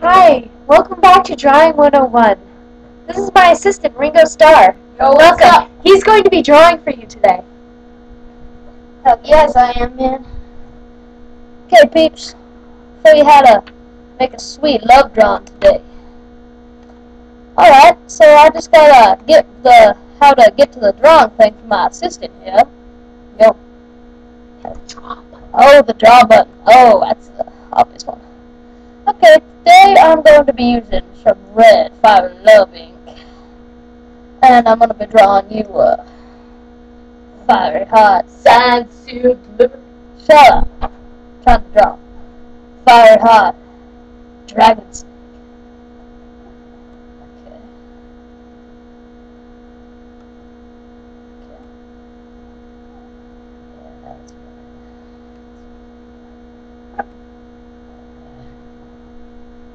Hi, welcome back to Drawing 101. This is my assistant, Ringo Starr. Yo, what's welcome. up? He's going to be drawing for you today. Heck yes, I am, man. Okay, peeps. Show you how to make a sweet love drawing today. Alright, so I just gotta get the how to get to the drawing thing from my assistant here. Yo. Oh, the draw button. Oh, that's the obvious one. Okay, today I'm going to be using some red fire love ink. And I'm gonna be drawing you a fiery hot Signed, sealed, delivered. Shut up. trying to draw. Fire hot. Dragon snake. Okay. Okay. Yeah, that's right.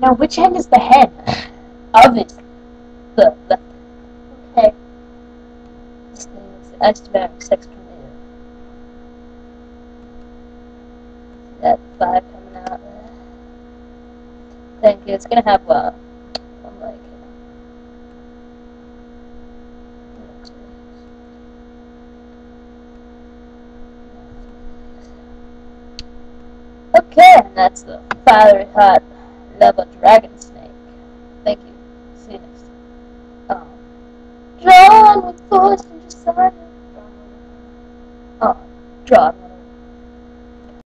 Now, which end is the head? Obviously. The left. Okay. This thing is the Iceberg sex tornado. That five coming out? Thank you. It's gonna have leg. Okay, and that's the fiery hot lava dragon snake. Thank you. See you next time. Oh. Drawn with force and just Oh, uh, drawn